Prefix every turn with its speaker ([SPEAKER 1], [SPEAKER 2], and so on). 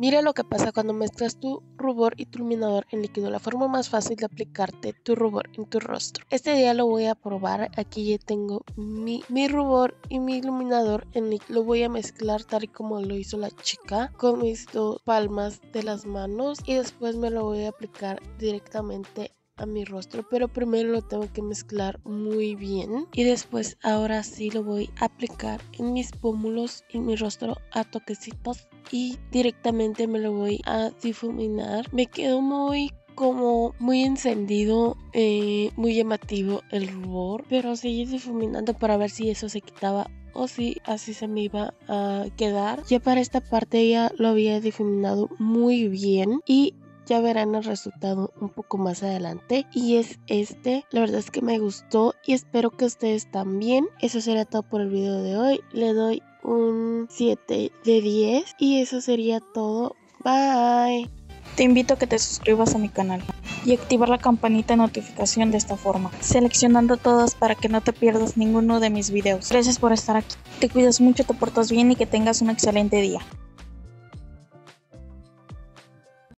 [SPEAKER 1] Mira lo que pasa cuando mezclas tu rubor y tu iluminador en líquido, la forma más fácil de aplicarte tu rubor en tu rostro. Este día lo voy a probar, aquí ya tengo mi, rubor y mi iluminador en líquido. Lo voy a mezclar tal y como lo hizo la chica con mis dos palmas de las manos y después me lo voy a aplicar directamente a mi rostro, pero primero lo tengo que mezclar muy bien y después ahora sí lo voy a aplicar en mis pómulos y mi rostro a toquecitos y directamente me lo voy a difuminar. Me quedó muy como muy encendido, eh, muy llamativo el rubor, pero seguí difuminando para ver si eso se quitaba o si así se me iba a quedar. Ya para esta parte ya lo había difuminado muy bien y ya verán el resultado un poco más adelante y es este la verdad es que me gustó y espero que ustedes también eso sería todo por el video de hoy le doy un 7 de 10 y eso sería todo bye
[SPEAKER 2] te invito a que te suscribas a mi canal y activar la campanita de notificación de esta forma, seleccionando todas para que no te pierdas ninguno de mis videos. Gracias por estar aquí. Te cuidas mucho, te portas bien y que tengas un excelente día.